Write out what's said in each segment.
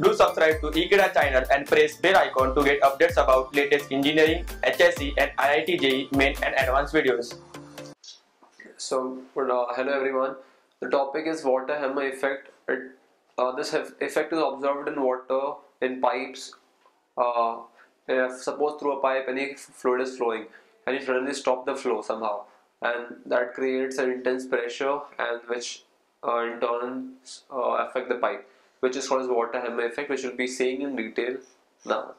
Do subscribe to Ekeeda channel and press bell icon to get updates about latest engineering, HSC and IIT JEE main and advanced videos. So, uh, hello everyone. The topic is water hammer effect. It, uh, this effect is observed in water in pipes. Uh, suppose through a pipe any fluid is flowing and you suddenly stop the flow somehow and that creates an intense pressure and which uh, in turn uh, affect the pipe which is called as water hammer effect which we'll be seeing in detail now.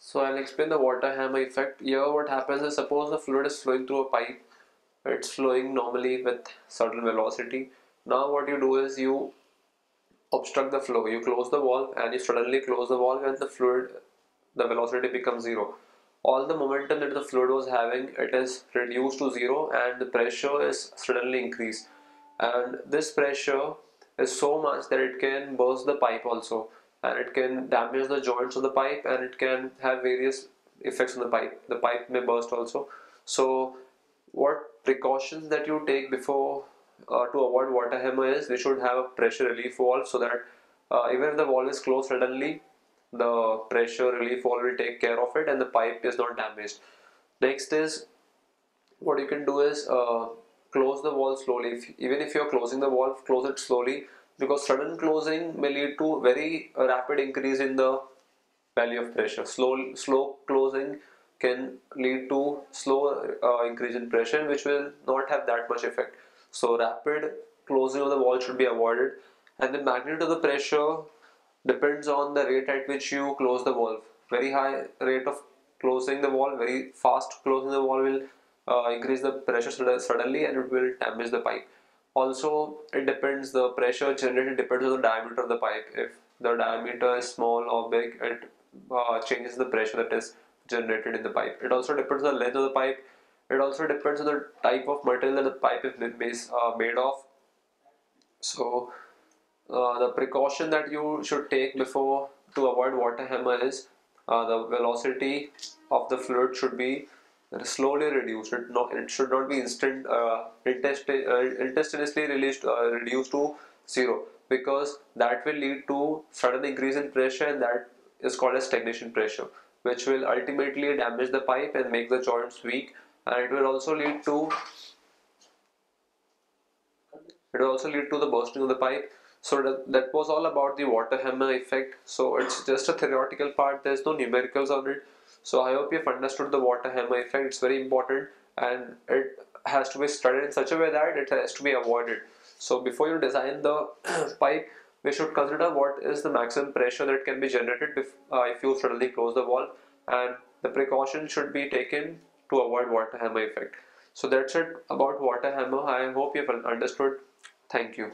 So I'll explain the water hammer effect. Here what happens is suppose the fluid is flowing through a pipe. It's flowing normally with certain velocity. Now what you do is you obstruct the flow. You close the valve and you suddenly close the valve and the fluid, the velocity becomes zero. All the momentum that the fluid was having, it is reduced to zero and the pressure is suddenly increased. And this pressure is so much that it can burst the pipe also and it can damage the joints of the pipe and it can have various effects on the pipe. The pipe may burst also. So what precautions that you take before uh, to avoid water hammer is we should have a pressure relief valve so that uh, even if the valve is closed suddenly the pressure relief valve will take care of it and the pipe is not damaged. Next is what you can do is uh, close the valve slowly. If, even if you're closing the valve close it slowly because sudden closing may lead to very rapid increase in the value of pressure. Slow slow closing can lead to slow uh, increase in pressure which will not have that much effect. So rapid closing of the valve should be avoided. And the magnitude of the pressure depends on the rate at which you close the valve. Very high rate of closing the valve very fast closing the valve will uh, increase the pressure suddenly and it will damage the pipe also it depends. The pressure generated depends on the diameter of the pipe. If the diameter is small or big it uh, changes the pressure that is generated in the pipe. It also depends on the length of the pipe. It also depends on the type of material that the pipe is uh, made of. So uh, the precaution that you should take before to avoid water hammer is uh, the velocity of the fluid should be slowly reduced. It, not, it should not be instant, uh, intesti uh, instantaneously released, uh, reduced to zero because that will lead to sudden increase in pressure and that is called as stagnation pressure which will ultimately damage the pipe and make the joints weak and it will also lead to it will also lead to the bursting of the pipe. So that, that was all about the water hammer effect. So it's just a theoretical part. There's no numericals on it so I hope you've understood the water hammer effect. It's very important and it has to be studied in such a way that it has to be avoided. So before you design the pipe, we should consider what is the maximum pressure that can be generated if, uh, if you suddenly close the valve and the precaution should be taken to avoid water hammer effect. So that's it about water hammer. I hope you've understood. Thank you.